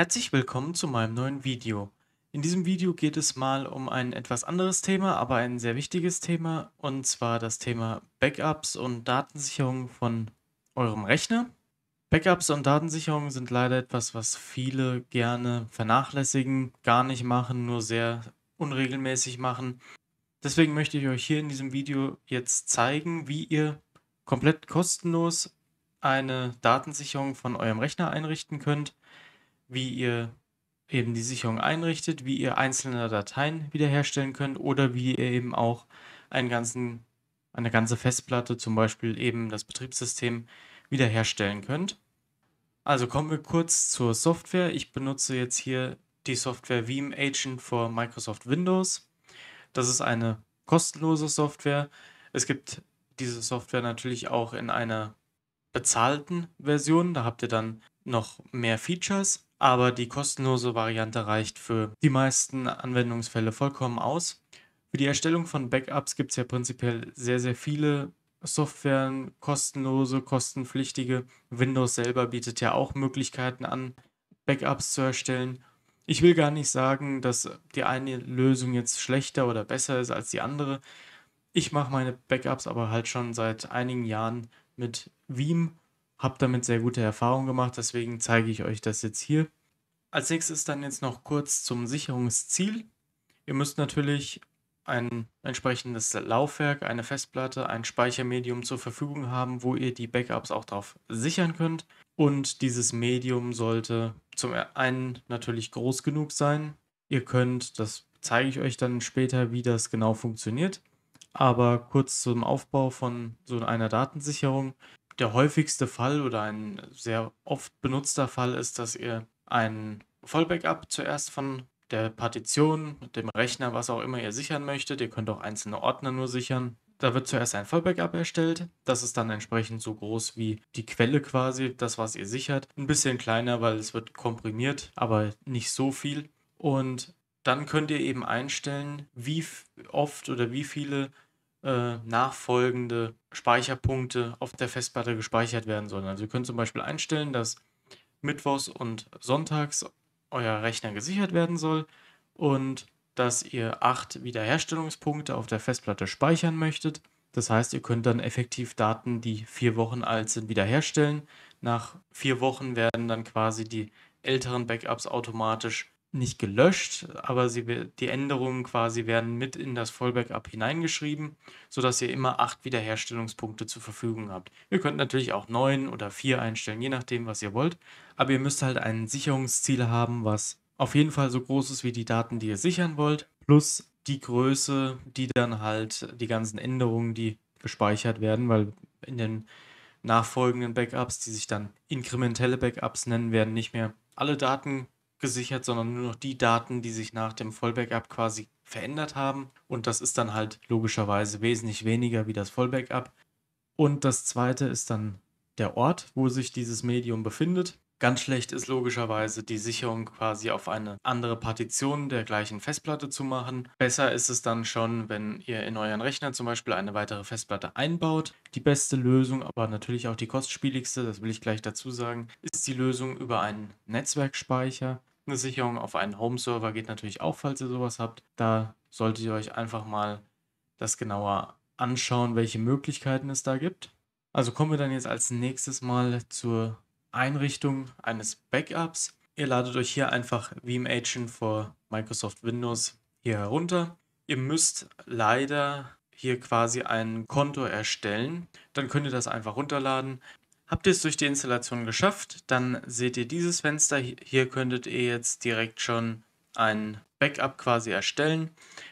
Herzlich willkommen zu meinem neuen Video. In diesem Video geht es mal um ein etwas anderes Thema, aber ein sehr wichtiges Thema, und zwar das Thema Backups und Datensicherung von eurem Rechner. Backups und Datensicherung sind leider etwas, was viele gerne vernachlässigen, gar nicht machen, nur sehr unregelmäßig machen. Deswegen möchte ich euch hier in diesem Video jetzt zeigen, wie ihr komplett kostenlos eine Datensicherung von eurem Rechner einrichten könnt, wie ihr eben die Sicherung einrichtet, wie ihr einzelne Dateien wiederherstellen könnt oder wie ihr eben auch einen ganzen, eine ganze Festplatte, zum Beispiel eben das Betriebssystem, wiederherstellen könnt. Also kommen wir kurz zur Software. Ich benutze jetzt hier die Software Veeam Agent für Microsoft Windows. Das ist eine kostenlose Software. Es gibt diese Software natürlich auch in einer bezahlten Version. Da habt ihr dann noch mehr Features aber die kostenlose Variante reicht für die meisten Anwendungsfälle vollkommen aus. Für die Erstellung von Backups gibt es ja prinzipiell sehr, sehr viele Softwaren, kostenlose, kostenpflichtige. Windows selber bietet ja auch Möglichkeiten an, Backups zu erstellen. Ich will gar nicht sagen, dass die eine Lösung jetzt schlechter oder besser ist als die andere. Ich mache meine Backups aber halt schon seit einigen Jahren mit Veeam habe damit sehr gute Erfahrungen gemacht, deswegen zeige ich euch das jetzt hier. Als nächstes dann jetzt noch kurz zum Sicherungsziel. Ihr müsst natürlich ein entsprechendes Laufwerk, eine Festplatte, ein Speichermedium zur Verfügung haben, wo ihr die Backups auch drauf sichern könnt. Und dieses Medium sollte zum einen natürlich groß genug sein. Ihr könnt, das zeige ich euch dann später, wie das genau funktioniert. Aber kurz zum Aufbau von so einer Datensicherung der häufigste Fall oder ein sehr oft benutzter Fall ist, dass ihr ein Vollbackup zuerst von der Partition, dem Rechner, was auch immer ihr sichern möchtet. Ihr könnt auch einzelne Ordner nur sichern. Da wird zuerst ein Vollbackup erstellt. Das ist dann entsprechend so groß wie die Quelle quasi, das, was ihr sichert. Ein bisschen kleiner, weil es wird komprimiert, aber nicht so viel. Und dann könnt ihr eben einstellen, wie oft oder wie viele äh, nachfolgende Speicherpunkte auf der Festplatte gespeichert werden sollen. Also ihr könnt zum Beispiel einstellen, dass mittwochs und sonntags euer Rechner gesichert werden soll und dass ihr acht Wiederherstellungspunkte auf der Festplatte speichern möchtet. Das heißt, ihr könnt dann effektiv Daten, die vier Wochen alt sind, wiederherstellen. Nach vier Wochen werden dann quasi die älteren Backups automatisch nicht gelöscht, aber sie, die Änderungen quasi werden mit in das Fallbackup hineingeschrieben, sodass ihr immer acht Wiederherstellungspunkte zur Verfügung habt. Ihr könnt natürlich auch neun oder vier einstellen, je nachdem, was ihr wollt. Aber ihr müsst halt ein Sicherungsziel haben, was auf jeden Fall so groß ist wie die Daten, die ihr sichern wollt, plus die Größe, die dann halt die ganzen Änderungen, die gespeichert werden, weil in den nachfolgenden Backups, die sich dann inkrementelle Backups nennen, werden nicht mehr alle Daten gesichert, sondern nur noch die Daten, die sich nach dem Vollbackup quasi verändert haben. Und das ist dann halt logischerweise wesentlich weniger wie das Vollbackup. Und das zweite ist dann der Ort, wo sich dieses Medium befindet. Ganz schlecht ist logischerweise die Sicherung quasi auf eine andere Partition der gleichen Festplatte zu machen. Besser ist es dann schon, wenn ihr in euren Rechner zum Beispiel eine weitere Festplatte einbaut. Die beste Lösung, aber natürlich auch die kostspieligste, das will ich gleich dazu sagen, ist die Lösung über einen Netzwerkspeicher. Eine Sicherung auf einen Home-Server geht natürlich auch, falls ihr sowas habt. Da solltet ihr euch einfach mal das genauer anschauen, welche Möglichkeiten es da gibt. Also kommen wir dann jetzt als nächstes mal zur Einrichtung eines Backups. Ihr ladet euch hier einfach Veeam Agent für Microsoft Windows hier herunter. Ihr müsst leider hier quasi ein Konto erstellen. Dann könnt ihr das einfach runterladen. Habt ihr es durch die Installation geschafft, dann seht ihr dieses Fenster. Hier könntet ihr jetzt direkt schon ein Backup quasi erstellen.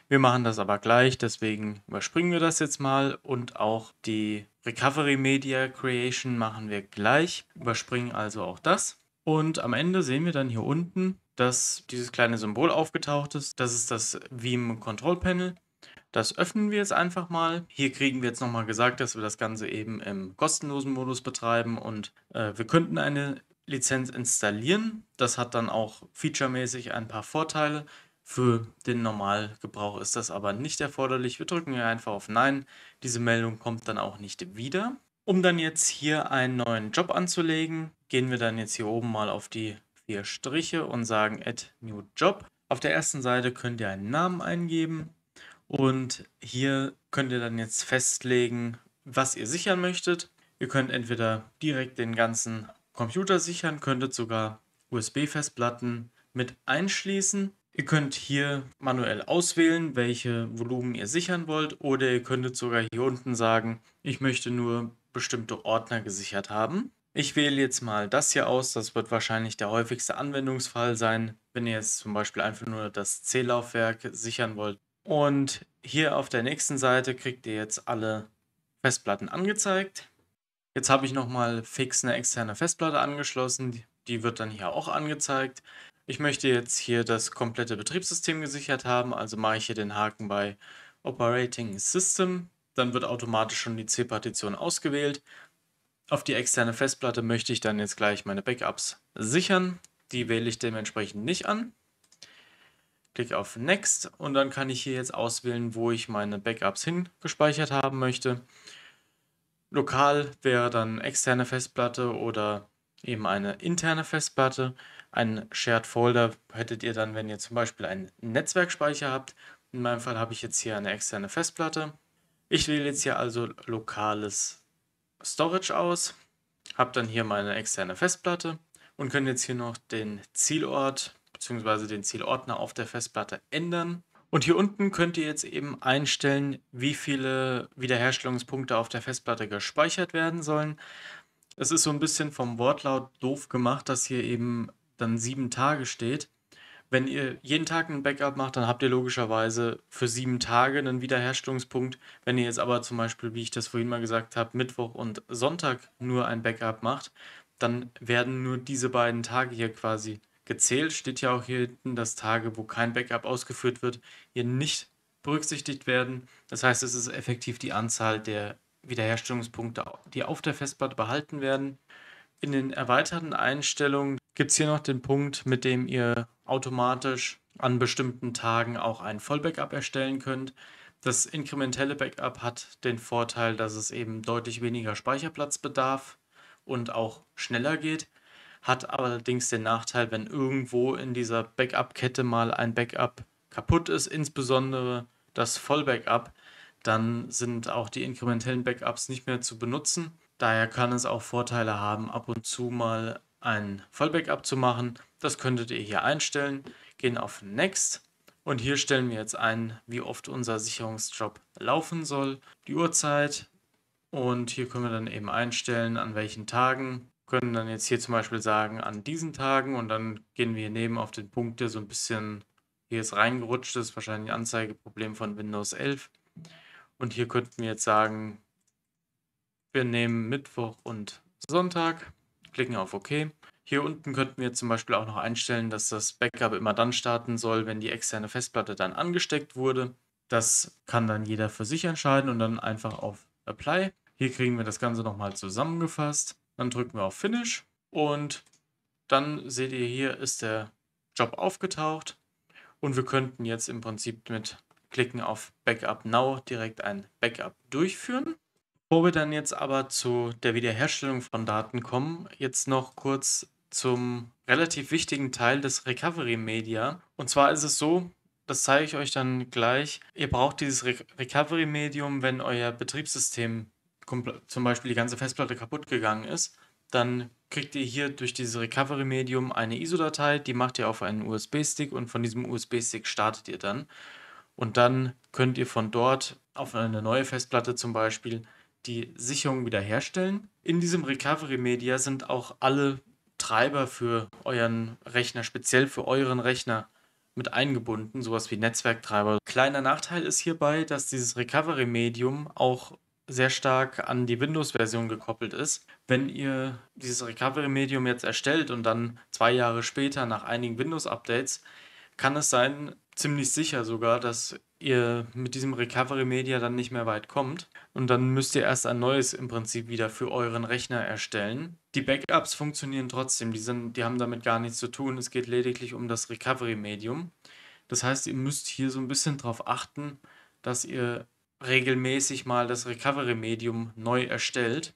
Wir machen das aber gleich, deswegen überspringen wir das jetzt mal und auch die Recovery Media Creation machen wir gleich, überspringen also auch das. Und am Ende sehen wir dann hier unten, dass dieses kleine Symbol aufgetaucht ist. Das ist das Veeam Control Panel. Das öffnen wir jetzt einfach mal. Hier kriegen wir jetzt nochmal gesagt, dass wir das Ganze eben im kostenlosen Modus betreiben und äh, wir könnten eine Lizenz installieren. Das hat dann auch featuremäßig ein paar Vorteile. Für den Normalgebrauch ist das aber nicht erforderlich. Wir drücken hier einfach auf Nein. Diese Meldung kommt dann auch nicht wieder. Um dann jetzt hier einen neuen Job anzulegen, gehen wir dann jetzt hier oben mal auf die vier Striche und sagen Add New Job. Auf der ersten Seite könnt ihr einen Namen eingeben und hier könnt ihr dann jetzt festlegen, was ihr sichern möchtet. Ihr könnt entweder direkt den ganzen Computer sichern, könntet sogar USB-Festplatten mit einschließen. Ihr könnt hier manuell auswählen, welche Volumen ihr sichern wollt oder ihr könntet sogar hier unten sagen, ich möchte nur bestimmte Ordner gesichert haben. Ich wähle jetzt mal das hier aus, das wird wahrscheinlich der häufigste Anwendungsfall sein, wenn ihr jetzt zum Beispiel einfach nur das C-Laufwerk sichern wollt. Und hier auf der nächsten Seite kriegt ihr jetzt alle Festplatten angezeigt. Jetzt habe ich nochmal fix eine externe Festplatte angeschlossen, die wird dann hier auch angezeigt. Ich möchte jetzt hier das komplette Betriebssystem gesichert haben, also mache ich hier den Haken bei Operating System. Dann wird automatisch schon die C-Partition ausgewählt. Auf die externe Festplatte möchte ich dann jetzt gleich meine Backups sichern. Die wähle ich dementsprechend nicht an. Klicke auf Next und dann kann ich hier jetzt auswählen, wo ich meine Backups hingespeichert haben möchte. Lokal wäre dann externe Festplatte oder eben eine interne Festplatte. Ein Shared Folder hättet ihr dann, wenn ihr zum Beispiel einen Netzwerkspeicher habt. In meinem Fall habe ich jetzt hier eine externe Festplatte. Ich wähle jetzt hier also lokales Storage aus, habe dann hier meine externe Festplatte und können jetzt hier noch den Zielort bzw. den Zielordner auf der Festplatte ändern. Und hier unten könnt ihr jetzt eben einstellen, wie viele Wiederherstellungspunkte auf der Festplatte gespeichert werden sollen. Es ist so ein bisschen vom Wortlaut doof gemacht, dass hier eben dann sieben Tage steht. Wenn ihr jeden Tag ein Backup macht, dann habt ihr logischerweise für sieben Tage einen Wiederherstellungspunkt. Wenn ihr jetzt aber zum Beispiel, wie ich das vorhin mal gesagt habe, Mittwoch und Sonntag nur ein Backup macht, dann werden nur diese beiden Tage hier quasi gezählt. Steht ja auch hier hinten, dass Tage, wo kein Backup ausgeführt wird, hier nicht berücksichtigt werden. Das heißt, es ist effektiv die Anzahl der Wiederherstellungspunkte, die auf der Festplatte behalten werden. In den erweiterten Einstellungen gibt es hier noch den Punkt, mit dem ihr automatisch an bestimmten Tagen auch ein Vollbackup erstellen könnt. Das inkrementelle Backup hat den Vorteil, dass es eben deutlich weniger Speicherplatz bedarf und auch schneller geht, hat allerdings den Nachteil, wenn irgendwo in dieser Backup-Kette mal ein Backup kaputt ist, insbesondere das Vollbackup, dann sind auch die inkrementellen Backups nicht mehr zu benutzen. Daher kann es auch Vorteile haben, ab und zu mal ein Vollbackup zu machen. Das könntet ihr hier einstellen. Gehen auf Next und hier stellen wir jetzt ein, wie oft unser Sicherungsjob laufen soll, die Uhrzeit und hier können wir dann eben einstellen, an welchen Tagen. Können dann jetzt hier zum Beispiel sagen, an diesen Tagen und dann gehen wir hier neben auf den Punkt, der so ein bisschen hier ist reingerutscht ist, wahrscheinlich ein Anzeigeproblem von Windows 11. Und hier könnten wir jetzt sagen, wir nehmen Mittwoch und Sonntag, klicken auf OK. Hier unten könnten wir zum Beispiel auch noch einstellen, dass das Backup immer dann starten soll, wenn die externe Festplatte dann angesteckt wurde. Das kann dann jeder für sich entscheiden und dann einfach auf Apply. Hier kriegen wir das Ganze nochmal zusammengefasst. Dann drücken wir auf Finish und dann seht ihr hier ist der Job aufgetaucht und wir könnten jetzt im Prinzip mit klicken auf Backup Now direkt ein Backup durchführen. Bevor wir dann jetzt aber zu der Wiederherstellung von Daten kommen, jetzt noch kurz zum relativ wichtigen Teil des Recovery Media. Und zwar ist es so, das zeige ich euch dann gleich. Ihr braucht dieses Re Recovery Medium, wenn euer Betriebssystem zum Beispiel die ganze Festplatte kaputt gegangen ist. Dann kriegt ihr hier durch dieses Recovery Medium eine ISO-Datei, die macht ihr auf einen USB-Stick und von diesem USB-Stick startet ihr dann. Und dann könnt ihr von dort auf eine neue Festplatte zum Beispiel die Sicherung wiederherstellen. In diesem Recovery Media sind auch alle Treiber für euren Rechner, speziell für euren Rechner mit eingebunden, sowas wie Netzwerktreiber. Kleiner Nachteil ist hierbei, dass dieses Recovery Medium auch sehr stark an die Windows-Version gekoppelt ist. Wenn ihr dieses Recovery Medium jetzt erstellt und dann zwei Jahre später nach einigen Windows-Updates kann es sein, ziemlich sicher sogar, dass ihr mit diesem Recovery Media dann nicht mehr weit kommt. Und dann müsst ihr erst ein neues im Prinzip wieder für euren Rechner erstellen. Die Backups funktionieren trotzdem, die, sind, die haben damit gar nichts zu tun. Es geht lediglich um das Recovery Medium. Das heißt, ihr müsst hier so ein bisschen darauf achten, dass ihr regelmäßig mal das Recovery Medium neu erstellt.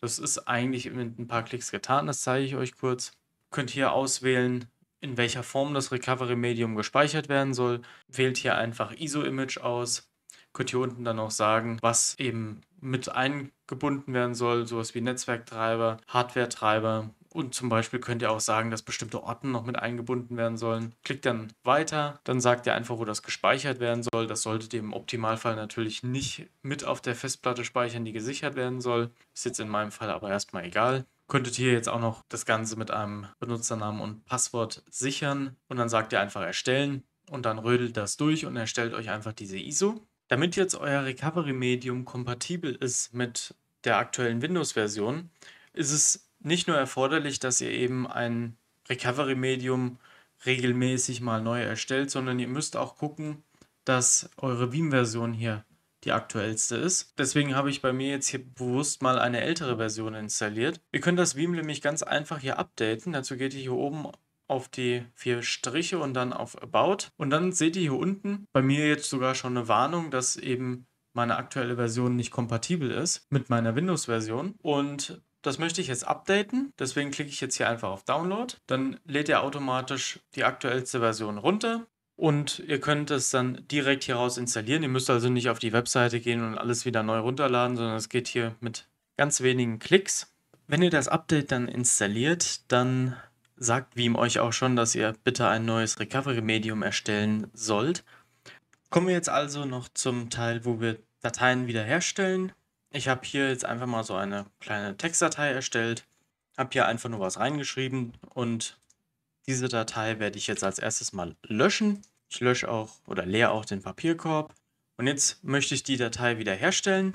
Das ist eigentlich mit ein paar Klicks getan, das zeige ich euch kurz könnt hier auswählen, in welcher Form das Recovery-Medium gespeichert werden soll. Wählt hier einfach ISO-Image aus. Könnt hier unten dann auch sagen, was eben mit eingebunden werden soll, sowas wie Netzwerktreiber, Hardware-Treiber und zum Beispiel könnt ihr auch sagen, dass bestimmte Orten noch mit eingebunden werden sollen. Klickt dann weiter, dann sagt ihr einfach, wo das gespeichert werden soll. Das solltet ihr im Optimalfall natürlich nicht mit auf der Festplatte speichern, die gesichert werden soll. Ist jetzt in meinem Fall aber erstmal egal. Könntet ihr jetzt auch noch das Ganze mit einem Benutzernamen und Passwort sichern und dann sagt ihr einfach erstellen und dann rödelt das durch und erstellt euch einfach diese ISO. Damit jetzt euer Recovery-Medium kompatibel ist mit der aktuellen Windows-Version, ist es nicht nur erforderlich, dass ihr eben ein Recovery-Medium regelmäßig mal neu erstellt, sondern ihr müsst auch gucken, dass eure Veeam-Version hier die aktuellste ist. Deswegen habe ich bei mir jetzt hier bewusst mal eine ältere Version installiert. Ihr könnt das Veeam nämlich ganz einfach hier updaten. Dazu geht ihr hier oben auf die vier Striche und dann auf About. Und dann seht ihr hier unten bei mir jetzt sogar schon eine Warnung, dass eben meine aktuelle Version nicht kompatibel ist mit meiner Windows-Version. Und das möchte ich jetzt updaten, deswegen klicke ich jetzt hier einfach auf Download. Dann lädt er automatisch die aktuellste Version runter und ihr könnt es dann direkt hier raus installieren. Ihr müsst also nicht auf die Webseite gehen und alles wieder neu runterladen, sondern es geht hier mit ganz wenigen Klicks. Wenn ihr das Update dann installiert, dann sagt Veeam euch auch schon, dass ihr bitte ein neues Recovery-Medium erstellen sollt. Kommen wir jetzt also noch zum Teil, wo wir Dateien wiederherstellen. Ich habe hier jetzt einfach mal so eine kleine Textdatei erstellt, habe hier einfach nur was reingeschrieben und diese Datei werde ich jetzt als erstes mal löschen. Ich lösche auch oder leere auch den Papierkorb. Und jetzt möchte ich die Datei wiederherstellen.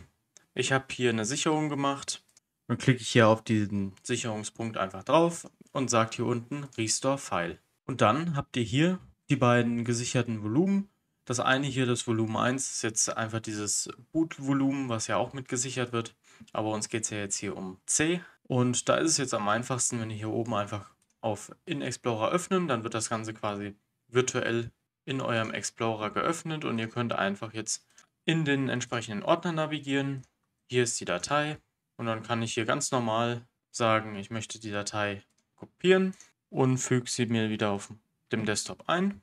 Ich habe hier eine Sicherung gemacht. Dann klicke ich hier auf diesen Sicherungspunkt einfach drauf und sagt hier unten Restore File. Und dann habt ihr hier die beiden gesicherten Volumen das eine hier, das Volumen 1, ist jetzt einfach dieses Boot-Volumen, was ja auch mitgesichert wird. Aber uns geht es ja jetzt hier um C. Und da ist es jetzt am einfachsten, wenn ihr hier oben einfach auf In Explorer öffnen, dann wird das Ganze quasi virtuell in eurem Explorer geöffnet und ihr könnt einfach jetzt in den entsprechenden Ordner navigieren. Hier ist die Datei und dann kann ich hier ganz normal sagen, ich möchte die Datei kopieren und füge sie mir wieder auf dem Desktop ein.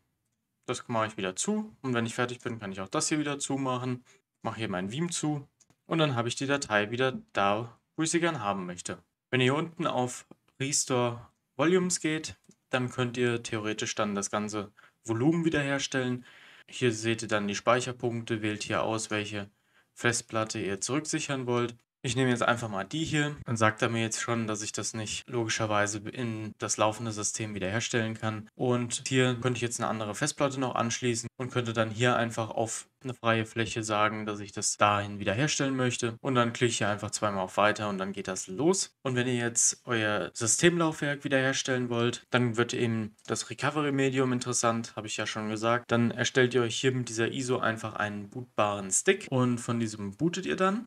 Das mache ich wieder zu. Und wenn ich fertig bin, kann ich auch das hier wieder zumachen. Mache hier mein Veeam zu. Und dann habe ich die Datei wieder da, wo ich sie gern haben möchte. Wenn ihr hier unten auf Restore Volumes geht, dann könnt ihr theoretisch dann das ganze Volumen wiederherstellen. Hier seht ihr dann die Speicherpunkte, wählt hier aus, welche Festplatte ihr zurücksichern wollt. Ich nehme jetzt einfach mal die hier. Dann sagt er mir jetzt schon, dass ich das nicht logischerweise in das laufende System wiederherstellen kann. Und hier könnte ich jetzt eine andere Festplatte noch anschließen und könnte dann hier einfach auf eine freie Fläche sagen, dass ich das dahin wiederherstellen möchte. Und dann klicke ich hier einfach zweimal auf Weiter und dann geht das los. Und wenn ihr jetzt euer Systemlaufwerk wiederherstellen wollt, dann wird eben das Recovery-Medium interessant, habe ich ja schon gesagt. Dann erstellt ihr euch hier mit dieser ISO einfach einen bootbaren Stick und von diesem bootet ihr dann.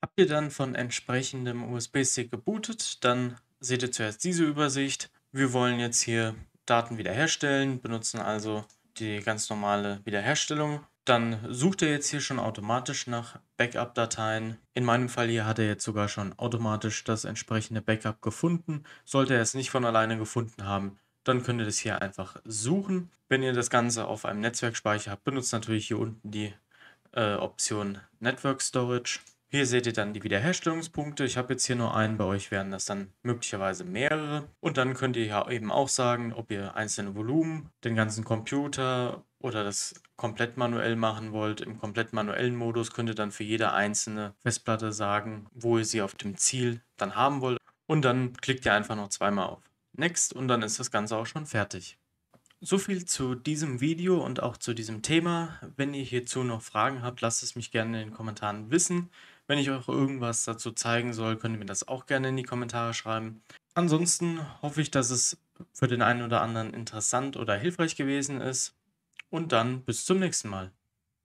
Habt ihr dann von entsprechendem USB-Stick gebootet, dann seht ihr zuerst diese Übersicht. Wir wollen jetzt hier Daten wiederherstellen, benutzen also die ganz normale Wiederherstellung. Dann sucht er jetzt hier schon automatisch nach Backup-Dateien. In meinem Fall hier hat er jetzt sogar schon automatisch das entsprechende Backup gefunden. Sollte er es nicht von alleine gefunden haben, dann könnt ihr das hier einfach suchen. Wenn ihr das Ganze auf einem Netzwerkspeicher habt, benutzt natürlich hier unten die äh, Option Network Storage. Hier seht ihr dann die Wiederherstellungspunkte. Ich habe jetzt hier nur einen, bei euch wären das dann möglicherweise mehrere. Und dann könnt ihr ja eben auch sagen, ob ihr einzelne Volumen, den ganzen Computer oder das komplett manuell machen wollt. Im komplett manuellen Modus könnt ihr dann für jede einzelne Festplatte sagen, wo ihr sie auf dem Ziel dann haben wollt. Und dann klickt ihr einfach noch zweimal auf Next und dann ist das Ganze auch schon fertig. So viel zu diesem Video und auch zu diesem Thema. Wenn ihr hierzu noch Fragen habt, lasst es mich gerne in den Kommentaren wissen. Wenn ich euch irgendwas dazu zeigen soll, könnt ihr mir das auch gerne in die Kommentare schreiben. Ansonsten hoffe ich, dass es für den einen oder anderen interessant oder hilfreich gewesen ist. Und dann bis zum nächsten Mal.